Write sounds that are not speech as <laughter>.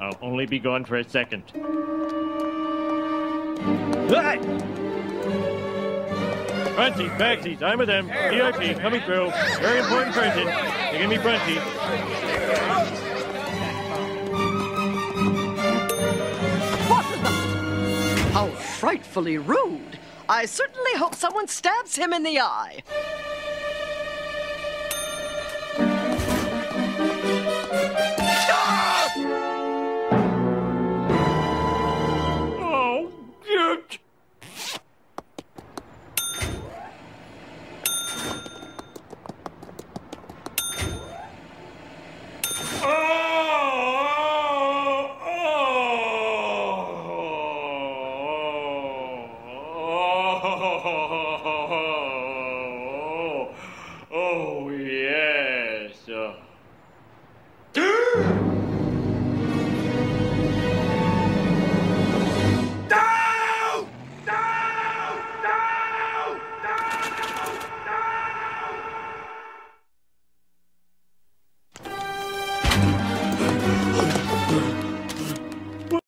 I'll only be gone for a second. Hey! Fronty, Baxies, I'm with them. VIP, coming through. Very important person. They give me Fronty. What the? How frightfully rude. I certainly hope someone stabs him in the eye. ho, <laughs> ho.